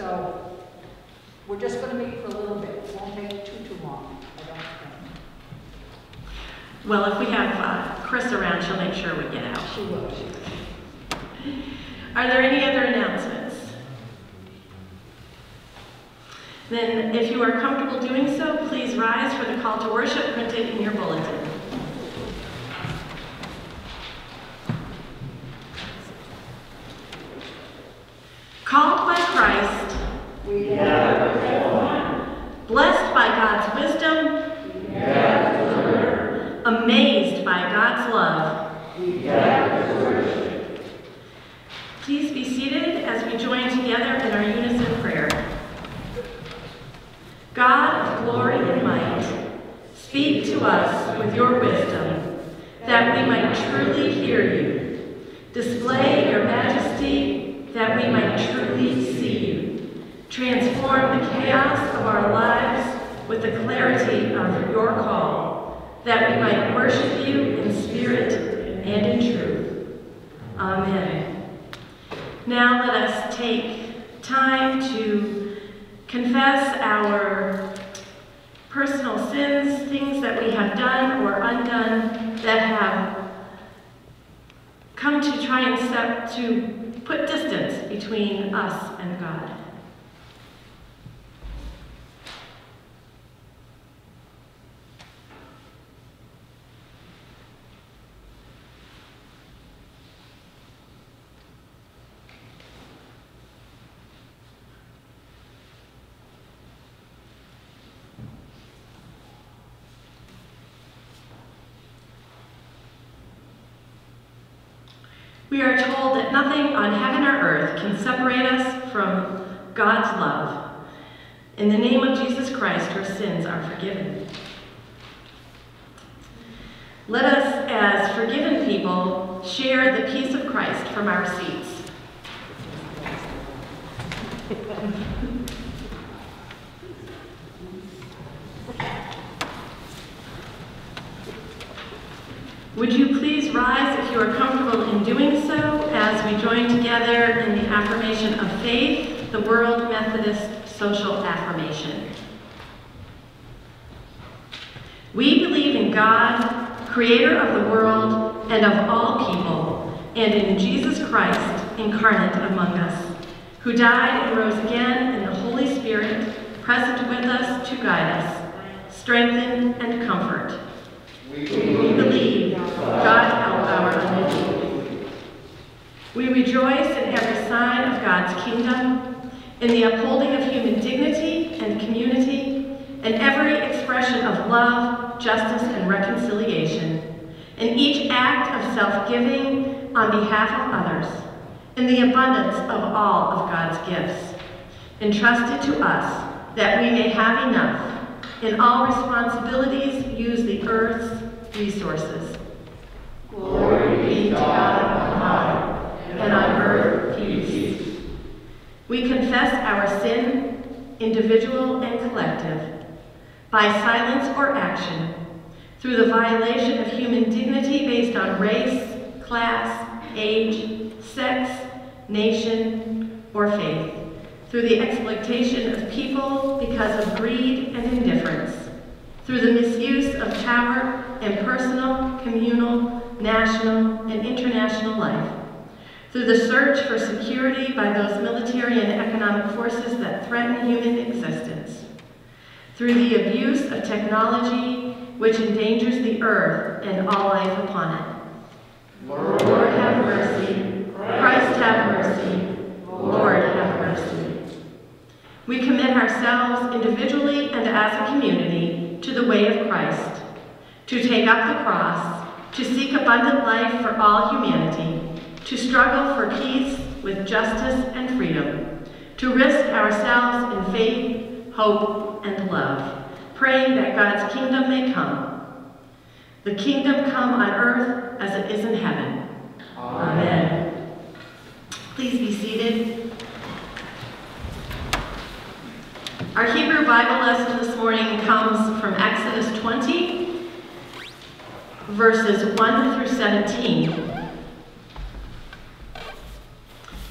So we're just going to meet for a little bit. It won't take too, too long, I don't think. well, if we have uh, Chris around, she'll make sure we get out. She will, she will. Are there any other announcements? Then, if you are comfortable doing so, please rise for the call to worship printed in your bulletin. Called by Christ, We blessed by God's wisdom, amazed by God's love. Please be seated as we join together in our unison prayer. God of glory and might, speak to us with your wisdom, that we might truly hear you. Display your majesty, that we might truly see you. Transform the chaos of our lives with the clarity of your call, that we might worship you in spirit and in truth. Amen. Now let us take time to confess our personal sins, things that we have done or undone that have come to try and step to put distance between us and God. We are told that nothing on heaven or earth can separate us from God's love. In the name of Jesus Christ, our sins are forgiven. Let us, as forgiven people, share the peace of Christ from our seats. Would you please rise if you are comfortable in doing so as we join together in the affirmation of faith, the World Methodist Social Affirmation. We believe in God, creator of the world and of all people, and in Jesus Christ, incarnate among us, who died and rose again in the Holy Spirit, present with us to guide us, strengthen and comfort. We believe God help our unity. We rejoice in every sign of God's kingdom, in the upholding of human dignity and community, in every expression of love, justice, and reconciliation, in each act of self-giving on behalf of others, in the abundance of all of God's gifts, entrusted to us that we may have enough in all responsibilities use the earth's resources. Glory be to God on high, and on earth peace. We confess our sin, individual and collective, by silence or action, through the violation of human dignity based on race, class, age, sex, nation, or faith, through the exploitation of people because of greed and indifference, through the misuse of power and personal, communal, national, and international life, through the search for security by those military and economic forces that threaten human existence, through the abuse of technology which endangers the earth and all life upon it. Lord, have mercy. Christ have mercy. Lord have mercy. We commit ourselves individually and as a community to the way of Christ, to take up the cross, to seek abundant life for all humanity, to struggle for peace with justice and freedom, to risk ourselves in faith, hope, and love, praying that God's kingdom may come. The kingdom come on earth as it is in heaven. Amen. Please be seated. Our Hebrew Bible lesson this morning comes from Exodus 20, verses 1 through 17.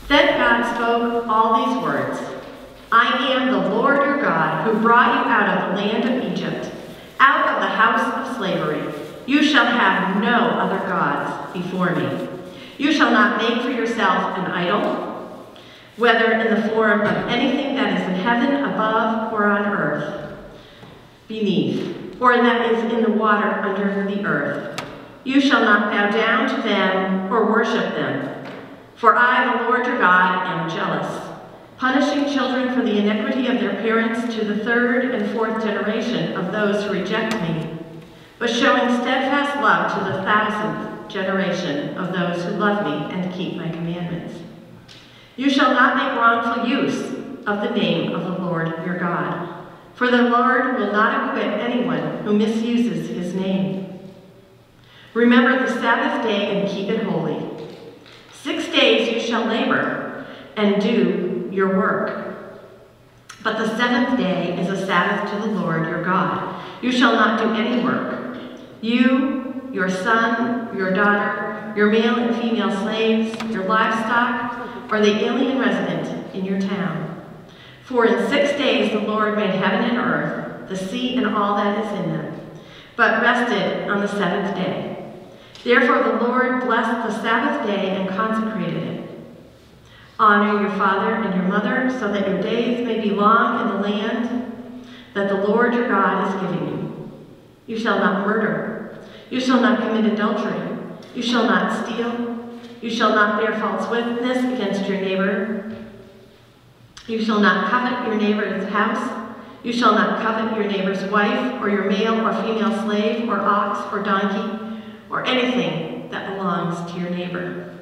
Then God spoke all these words I am the Lord your God who brought you out of the land of Egypt, out of the house of slavery. You shall have no other gods before me. You shall not make for yourself an idol, whether in the form of anything that is in heaven above or on earth beneath, or that is in the water under the earth. You shall not bow down to them or worship them. For I, the Lord your God, am jealous, punishing children for the iniquity of their parents to the third and fourth generation of those who reject me, but showing steadfast love to the thousandth generation of those who love me and keep my commandments. You shall not make wrongful use of the name of the Lord your God, for the Lord will not acquit anyone who misuses his name. Remember the Sabbath day and keep it holy. Six days you shall labor and do your work. But the seventh day is a Sabbath to the Lord your God. You shall not do any work. You, your son, your daughter, your male and female slaves, your livestock, or the alien resident in your town. For in six days the Lord made heaven and earth, the sea and all that is in them, but rested on the seventh day. Therefore the Lord blessed the Sabbath day and consecrated it. Honor your father and your mother, so that your days may be long in the land that the Lord your God is giving you. You shall not murder. You shall not commit adultery. You shall not steal. You shall not bear false witness against your neighbor. You shall not covet your neighbor's house. You shall not covet your neighbor's wife, or your male or female slave, or ox, or donkey, or anything that belongs to your neighbor.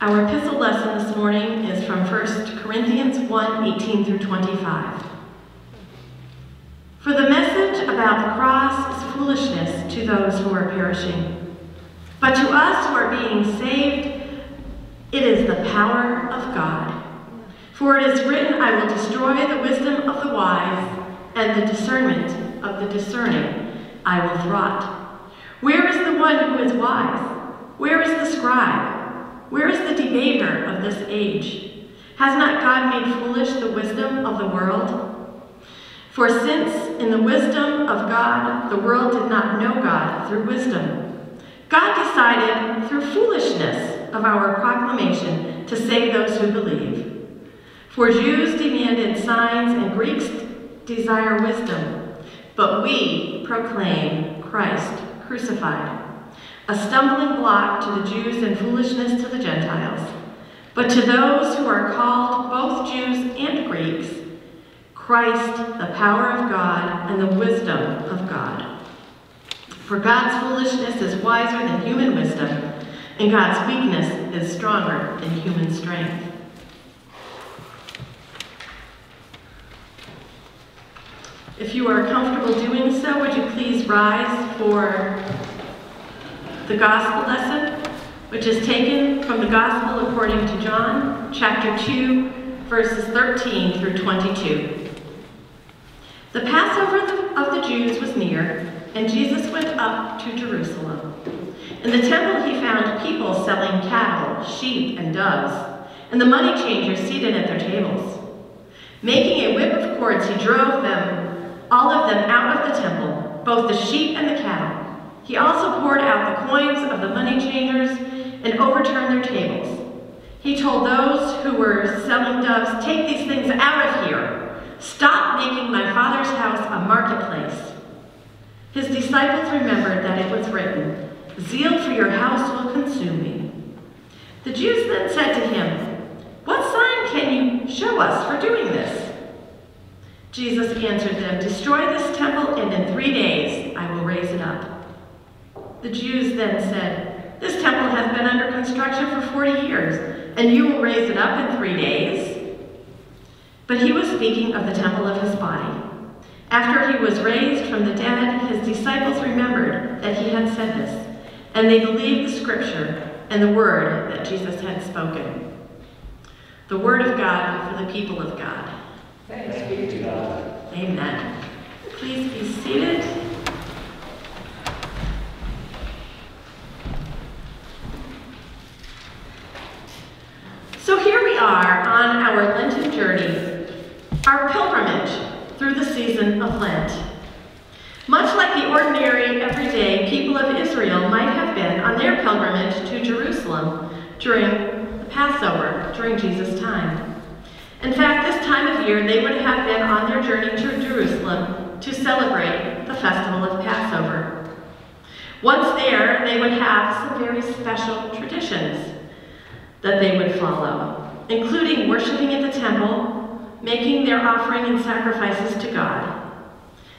Our epistle lesson this morning is from 1 Corinthians 1 18 through 25. For the message about the cross is foolishness to those who are perishing, but to us who are being saved, it is the power of God. For it is written, I will destroy the wisdom of the wise and the discernment of the discerning I will throt. Where is the one who is wise? Where is the scribe? Where is the debater of this age? Has not God made foolish the wisdom of the world? For since in the wisdom of God the world did not know God through wisdom, God decided through foolishness of our proclamation to save those who believe. For Jews demanded signs and Greeks desire wisdom. But we proclaim Christ crucified, a stumbling block to the Jews and foolishness to the Gentiles. But to those who are called, both Jews and Greeks, Christ, the power of God and the wisdom of God. For God's foolishness is wiser than human wisdom, and God's weakness is stronger than human strength. If you are comfortable doing so, would you please rise for the gospel lesson, which is taken from the gospel according to John, chapter 2, verses 13 through 22. The Passover of the Jews was near, and Jesus went up to Jerusalem. In the temple he found people selling cattle, sheep, and doves, and the money changers seated at their tables. Making a whip of cords, he drove them all of them out of the temple, both the sheep and the cattle. He also poured out the coins of the money changers and overturned their tables. He told those who were selling doves, Take these things out of here. Stop making my father's house a marketplace. His disciples remembered that it was written, Zeal for your house will consume me. The Jews then said to him, What sign can you show us for doing this? Jesus answered them, Destroy this temple, and in three days I will raise it up. The Jews then said, This temple has been under construction for 40 years, and you will raise it up in three days? But he was speaking of the temple of his body. After he was raised from the dead, his disciples remembered that he had said this, and they believed the scripture and the word that Jesus had spoken. The word of God for the people of God. Thanks be to God. Amen. Please be seated. So here we are on our Lenten journey, our pilgrimage through the season of Lent. Much like the ordinary, everyday people of Israel might have been on their pilgrimage to Jerusalem during the Passover, during Jesus' time. In fact, this time of year, they would have been on their journey to Jerusalem to celebrate the festival of Passover. Once there, they would have some very special traditions that they would follow, including worshiping at the temple, making their offering and sacrifices to God.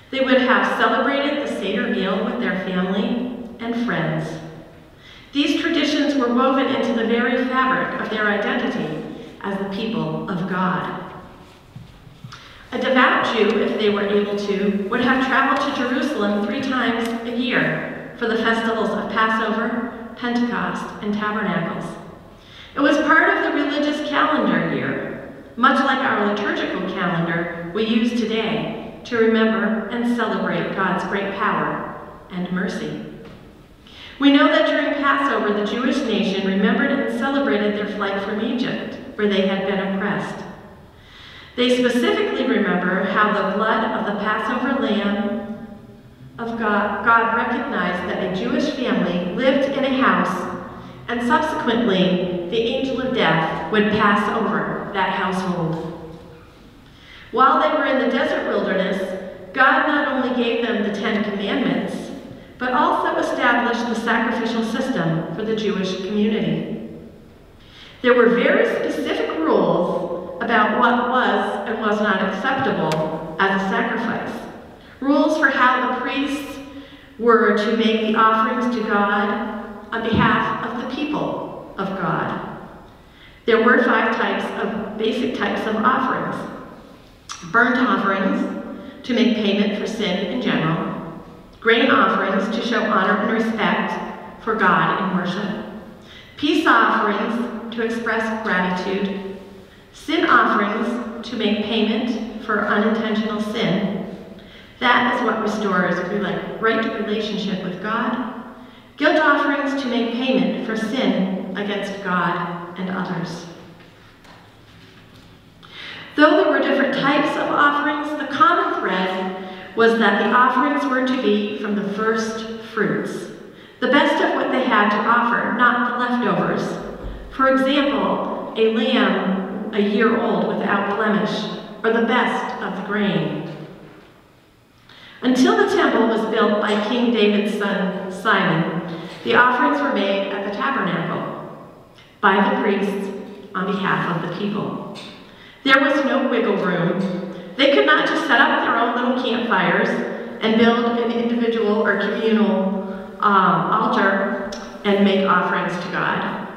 They would have celebrated the Seder meal with their family and friends. These traditions were woven into the very fabric of their identity as the people of God. A devout Jew, if they were able to, would have traveled to Jerusalem three times a year for the festivals of Passover, Pentecost, and Tabernacles. It was part of the religious calendar year, much like our liturgical calendar we use today to remember and celebrate God's great power and mercy. We know that during Passover, the Jewish nation remembered and celebrated their flight from Egypt, where they had been oppressed. They specifically remember how the blood of the Passover lamb of God, God recognized that a Jewish family lived in a house, and subsequently, the angel of death would pass over that household. While they were in the desert wilderness, God not only gave them the Ten Commandments, but also established the sacrificial system for the Jewish community. There were very specific rules about what was and was not acceptable as a sacrifice. Rules for how the priests were to make the offerings to God on behalf of the people of God. There were five types of basic types of offerings. Burnt offerings, to make payment for sin in general. Grain offerings, to show honor and respect for God in worship. Peace offerings, to express gratitude. Sin offerings, to make payment for unintentional sin. That is what restores right relationship with God. Guilt offerings to make payment for sin against God and others. Though there were different types of offerings, the common thread was that the offerings were to be from the first fruits, the best of what they had to offer, not the leftovers. For example, a lamb a year old without blemish, or the best of the grain. Until the temple was built by King David's son Solomon, the offerings were made at the tabernacle by the priests on behalf of the people. There was no wiggle room. They could not just set up their own little campfires and build an individual or communal um, altar and make offerings to God.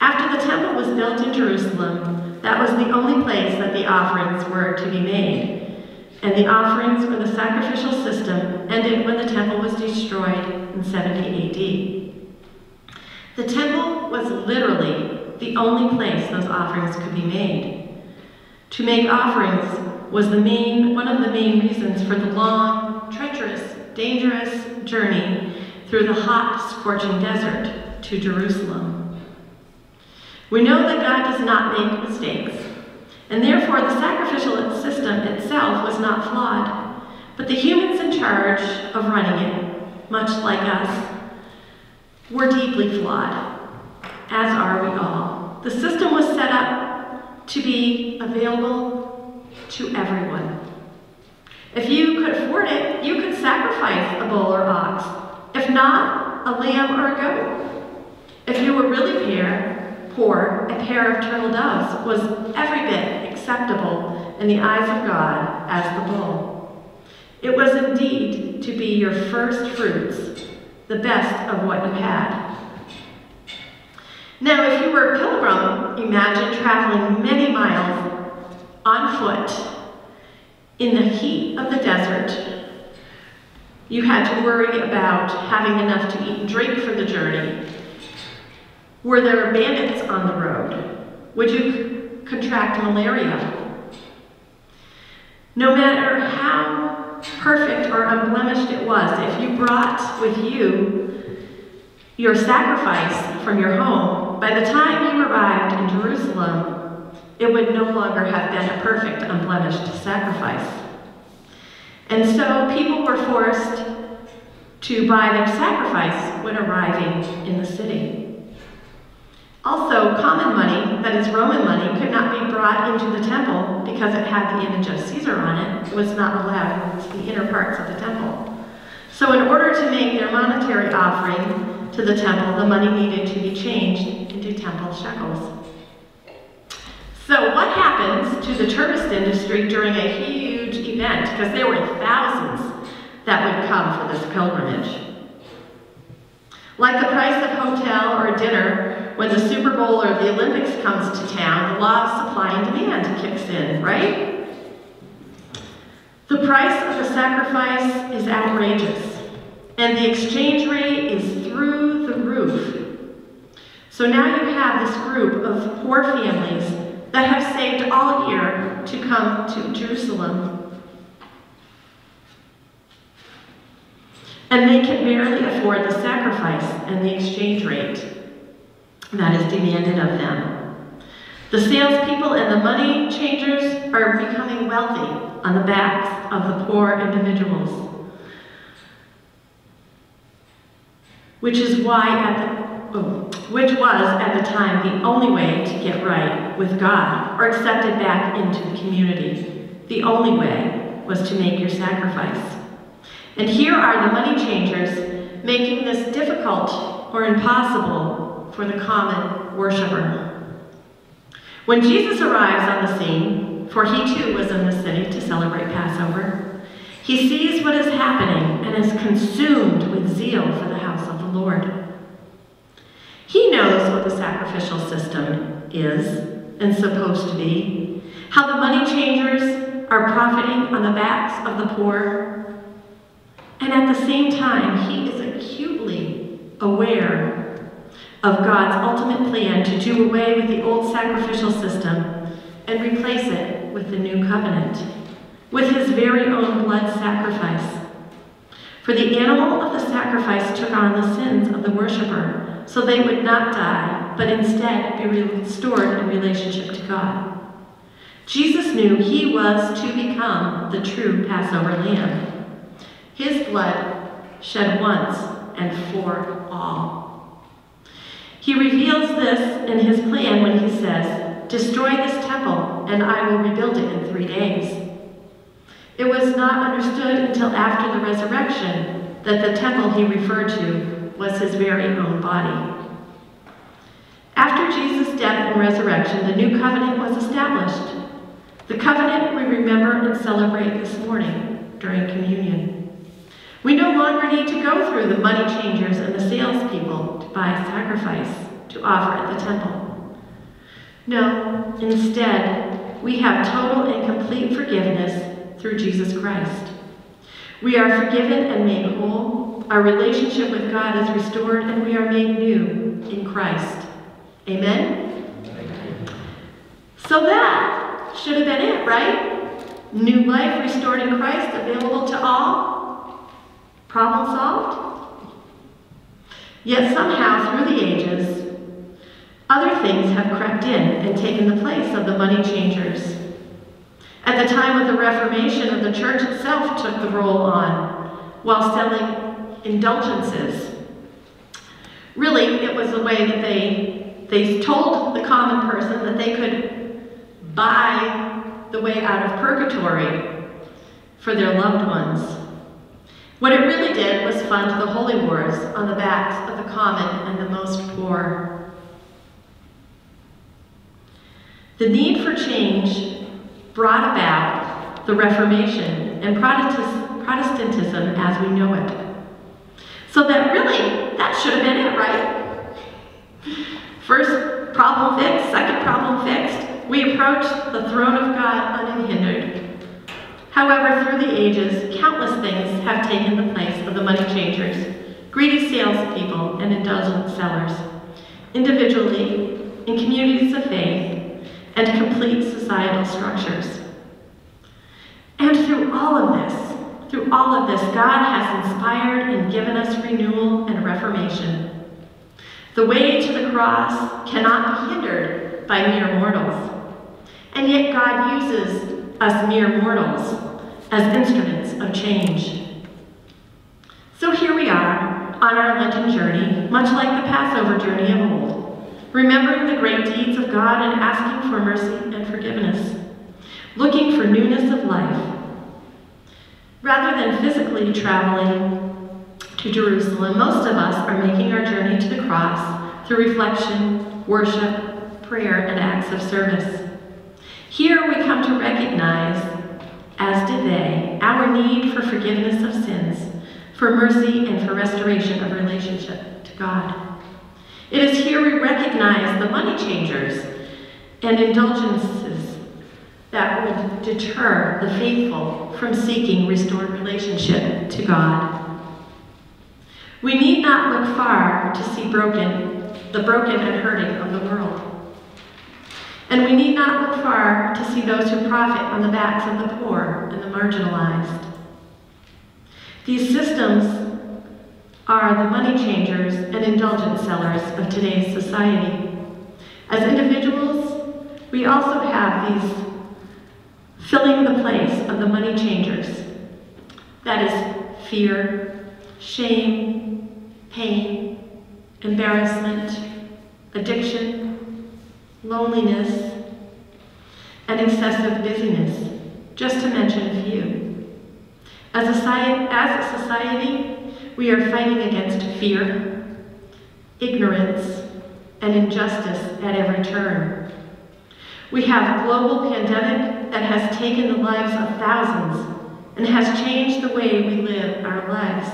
After the temple was built in Jerusalem, that was the only place that the offerings were to be made. And the offerings for the sacrificial system ended when the temple was destroyed in 70 AD. The temple was literally the only place those offerings could be made. To make offerings was the main, one of the main reasons for the long, treacherous, dangerous journey through the hot, scorching desert to Jerusalem. We know that God does not make mistakes, and therefore the sacrificial system itself was not flawed, but the humans in charge of running it, much like us, were deeply flawed. As are we all. The system was set up to be available to everyone. If you could afford it, you could sacrifice a bull or ox. If not, a lamb or a goat. If you were really poor, a pair of turtle doves was every bit acceptable in the eyes of God as the bull. It was indeed to be your first fruits, the best of what you had. Now, if you were a pilgrim, imagine traveling many miles on foot in the heat of the desert. You had to worry about having enough to eat and drink for the journey. Were there bandits on the road? Would you contract malaria? No matter how perfect or unblemished it was, if you brought with you your sacrifice from your home, by the time you arrived in Jerusalem, it would no longer have been a perfect, unblemished sacrifice. And so people were forced to buy their sacrifice when arriving in the city. Also, common money, that is Roman money, could not be brought into the temple because it had the image of Caesar on it. It was not allowed into the inner parts of the temple. So in order to make their monetary offering to the temple, the money needed to be changed temple shekels. So what happens to the tourist industry during a huge event? Because there were thousands that would come for this pilgrimage. Like the price of hotel or dinner, when the Super Bowl or the Olympics comes to town, the law of supply and demand kicks in, right? The price of the sacrifice is outrageous, and the exchange rate is through the roof. So now you have this group of poor families that have saved all year to come to Jerusalem and they can barely afford the sacrifice and the exchange rate that is demanded of them. The salespeople and the money changers are becoming wealthy on the backs of the poor individuals. Which is why at the, oh, which was at the time the only way to get right with God or accepted back into the community. The only way was to make your sacrifice. And here are the money changers making this difficult or impossible for the common worshiper. When Jesus arrives on the scene, for he too was in the city to celebrate Passover, he sees what is happening and is consumed with zeal for the house of the Lord. He knows what the sacrificial system is and supposed to be, how the money changers are profiting on the backs of the poor. And at the same time, he is acutely aware of God's ultimate plan to do away with the old sacrificial system and replace it with the new covenant, with his very own blood sacrifice. For the animal of the sacrifice took on the sins of the worshiper, so they would not die, but instead be restored in relationship to God. Jesus knew he was to become the true Passover lamb. His blood shed once and for all. He reveals this in his plan when he says, Destroy this temple, and I will rebuild it in three days. It was not understood until after the resurrection that the temple he referred to was his very own body. After Jesus' death and resurrection, the new covenant was established. The covenant we remember and celebrate this morning during communion. We no longer need to go through the money changers and the salespeople to buy a sacrifice to offer at the temple. No, instead, we have total and complete forgiveness through Jesus Christ. We are forgiven and made whole. Our relationship with God is restored, and we are made new in Christ. Amen? So that should have been it, right? New life restored in Christ, available to all. Problem solved? Yet somehow, through the ages, other things have crept in and taken the place of the money changers. At the time of the Reformation the church itself took the role on while selling indulgences. Really, it was the way that they they told the common person that they could buy the way out of purgatory for their loved ones. What it really did was fund the holy wars on the backs of the common and the most poor. The need for change brought about the Reformation and Protestantism as we know it. So that really, that should have been it, right? First problem fixed, second problem fixed. We approach the throne of God unhindered. However, through the ages, countless things have taken the place of the money changers, greedy salespeople, and indulgent sellers, individually, in communities of faith, and complete societal structures. And through all of this, through all of this, God has inspired and given us renewal and reformation. The way to the cross cannot be hindered by mere mortals. And yet God uses us mere mortals as instruments of change. So here we are on our Lenten journey, much like the Passover journey of old, remembering the great deeds of God and asking for mercy and forgiveness, looking for newness of life. Rather than physically traveling to Jerusalem, most of us are making our journey to the cross through reflection, worship, prayer, and acts of service. Here we come to recognize, as did they, our need for forgiveness of sins, for mercy, and for restoration of relationship to God. It is here we recognize the money changers and indulgences that would deter the faithful from seeking restored relationship to God. We need not look far to see broken, the broken and hurting of the world. And we need not look far to see those who profit on the backs of the poor and the marginalized. These systems are the money changers and indulgence sellers of today's society. As individuals, we also have these filling the place of the money changers. That is fear, shame, pain, embarrassment, addiction, loneliness, and excessive busyness, just to mention a few. As a, as a society, we are fighting against fear, ignorance, and injustice at every turn. We have global pandemic that has taken the lives of thousands and has changed the way we live our lives.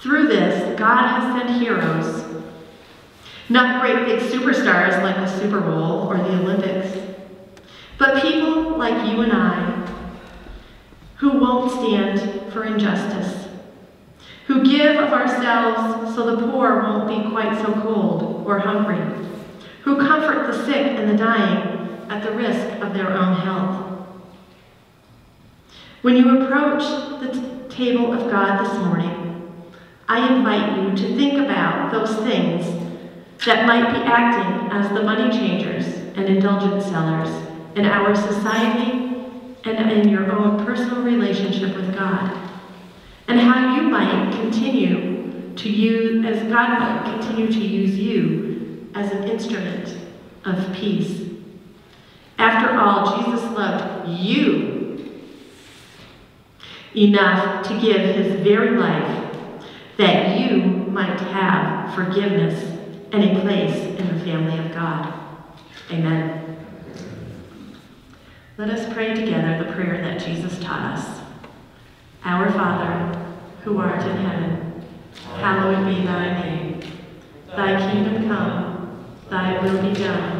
Through this, God has sent heroes not great big superstars like the Super Bowl or the Olympics, but people like you and I who won't stand for injustice, who give of ourselves so the poor won't be quite so cold or hungry, who comfort the sick and the dying at the risk of their own health. When you approach the table of God this morning, I invite you to think about those things that might be acting as the money changers and indulgence sellers in our society and in your own personal relationship with God, and how you might continue to use, as God might continue to use you as an instrument of peace. After all, Jesus loved you enough to give his very life that you might have forgiveness and a place in the family of God. Amen. Let us pray together the prayer that Jesus taught us. Our Father, who art in heaven, hallowed be thy name. Thy kingdom come, thy will be done,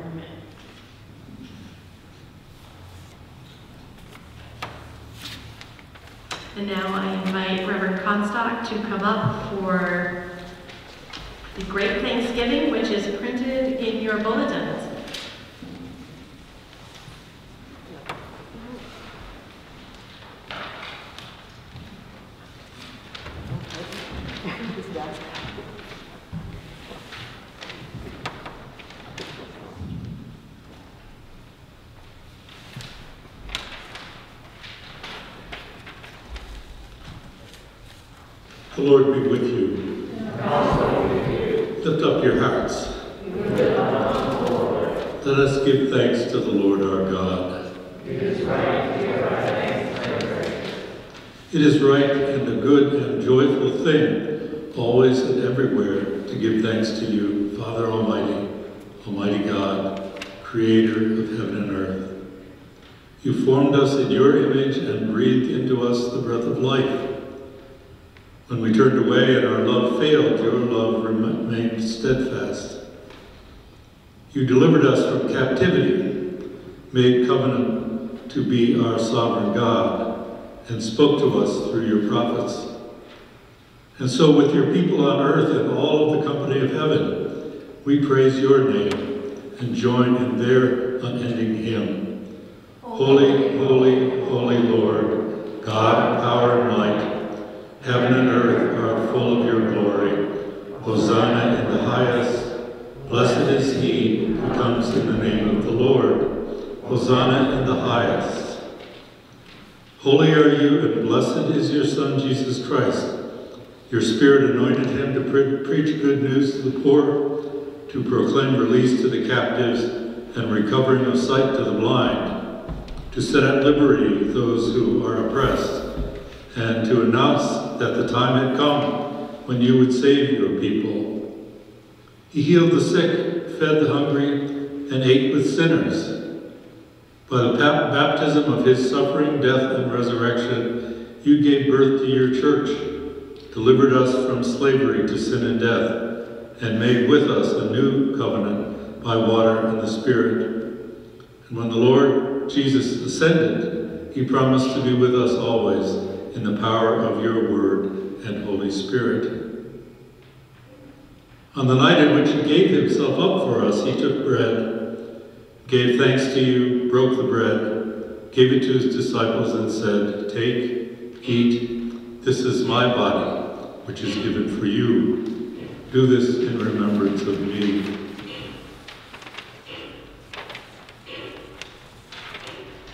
And now I invite Reverend Comstock to come up for the Great Thanksgiving, which is printed in your bulletins. The Lord be with you. Lift up your hearts. Let us give thanks to the Lord our God. It is right, it is right and a good and joyful thing, always and everywhere, to give thanks to you, Father Almighty, Almighty God, Creator of heaven and earth. You formed us in your image and breathed into us the breath of life. When we turned away and our love failed, your love remained steadfast. You delivered us from captivity, made covenant to be our sovereign God, and spoke to us through your prophets. And so with your people on earth and all of the company of heaven, we praise your name and join in their unending hymn. Holy, holy, holy Lord, God power and might, Heaven and earth are full of your glory. Hosanna in the highest. Blessed is he who comes in the name of the Lord. Hosanna in the highest. Holy are you, and blessed is your Son, Jesus Christ. Your Spirit anointed him to pre preach good news to the poor, to proclaim release to the captives, and recovering of sight to the blind, to set at liberty those who are oppressed, and to announce that the time had come when you would save your people. He healed the sick, fed the hungry, and ate with sinners. By the baptism of his suffering, death, and resurrection, you gave birth to your church, delivered us from slavery to sin and death, and made with us a new covenant by water and the Spirit. And when the Lord Jesus ascended, he promised to be with us always in the power of your word and Holy Spirit. On the night in which he gave himself up for us, he took bread, gave thanks to you, broke the bread, gave it to his disciples, and said, Take, eat, this is my body, which is given for you. Do this in remembrance of me.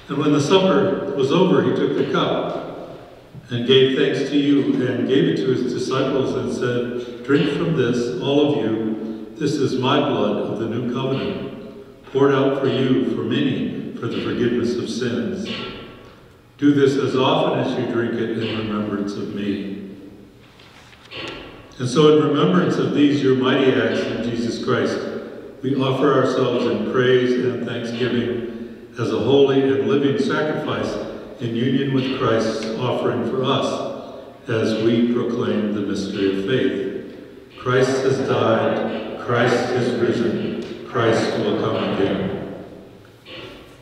And when the supper was over, he took the cup and gave thanks to you and gave it to his disciples and said, Drink from this, all of you. This is my blood of the new covenant, poured out for you, for many, for the forgiveness of sins. Do this as often as you drink it in remembrance of me. And so in remembrance of these your mighty acts in Jesus Christ, we offer ourselves in praise and thanksgiving as a holy and living sacrifice in union with Christ's offering for us as we proclaim the mystery of faith. Christ has died, Christ is risen, Christ will come again.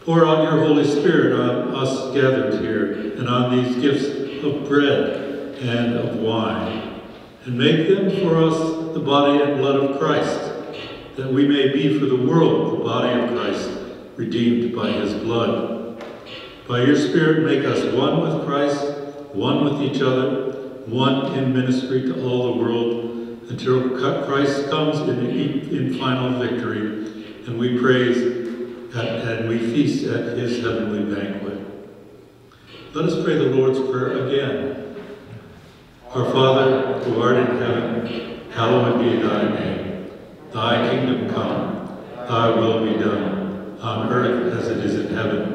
Pour out your Holy Spirit on us gathered here and on these gifts of bread and of wine, and make them for us the body and blood of Christ, that we may be for the world the body of Christ, redeemed by his blood. By your Spirit, make us one with Christ, one with each other, one in ministry to all the world, until Christ comes in, in final victory, and we praise and we feast at his heavenly banquet. Let us pray the Lord's Prayer again. Our Father, who art in heaven, hallowed be thy name. Thy kingdom come, thy will be done, on earth as it is in heaven.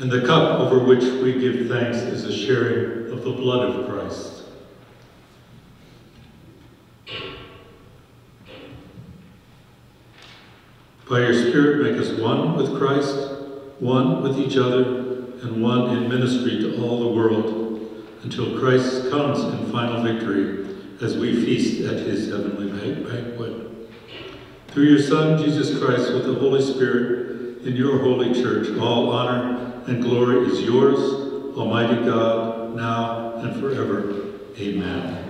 And the cup over which we give thanks is a sharing of the blood of Christ. By your Spirit, make us one with Christ, one with each other, and one in ministry to all the world, until Christ comes in final victory as we feast at his heavenly banquet. Through your Son, Jesus Christ, with the Holy Spirit, in your holy church, all honor and glory is yours, Almighty God, now and forever. Amen.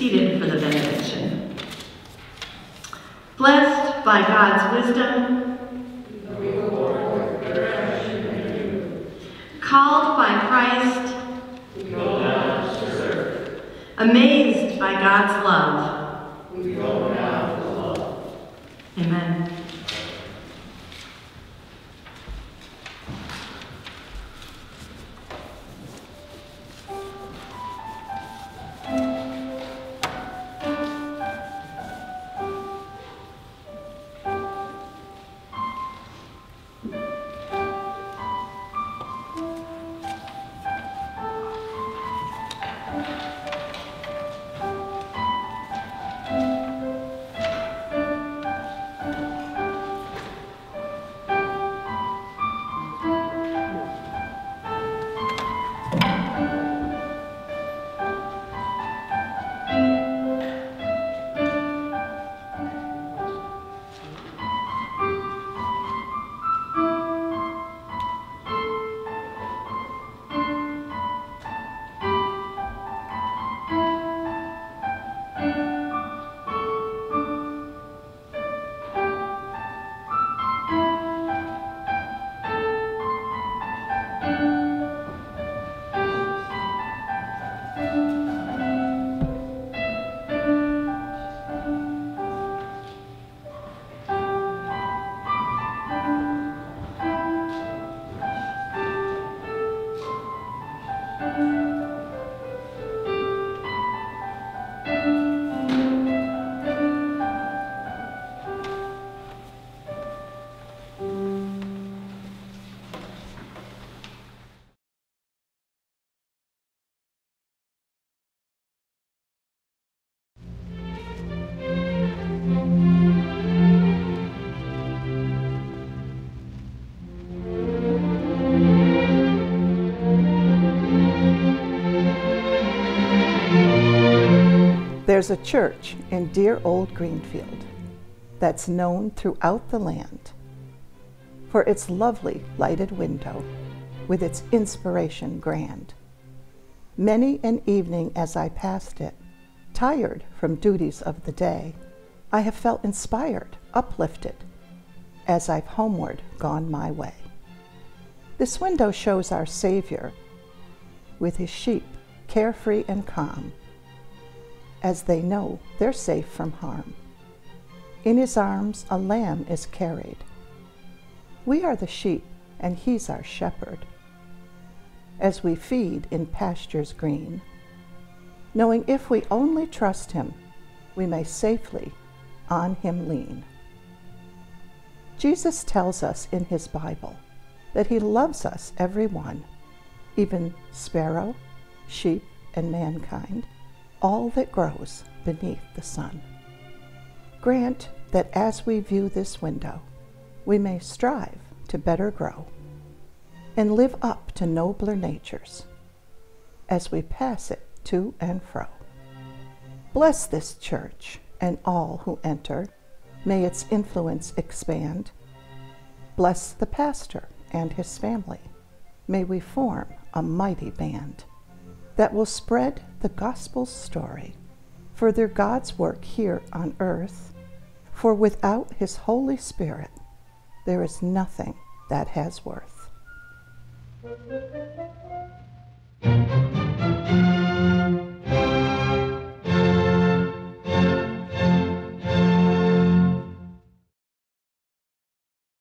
Seated, for the benediction. Blessed by God's wisdom, called by Christ, amazed There's a church in dear old Greenfield that's known throughout the land for its lovely lighted window with its inspiration grand. Many an evening as I passed it, tired from duties of the day, I have felt inspired, uplifted, as I've homeward gone my way. This window shows our Savior with his sheep, carefree and calm, as they know they're safe from harm. In his arms a lamb is carried. We are the sheep, and he's our shepherd. As we feed in pastures green, knowing if we only trust him, we may safely on him lean. Jesus tells us in his Bible that he loves us, every one, even sparrow, sheep, and mankind, all that grows beneath the sun. Grant that as we view this window, we may strive to better grow and live up to nobler natures as we pass it to and fro. Bless this church and all who enter. May its influence expand. Bless the pastor and his family. May we form a mighty band that will spread the gospel's story, further God's work here on earth. For without his Holy Spirit, there is nothing that has worth.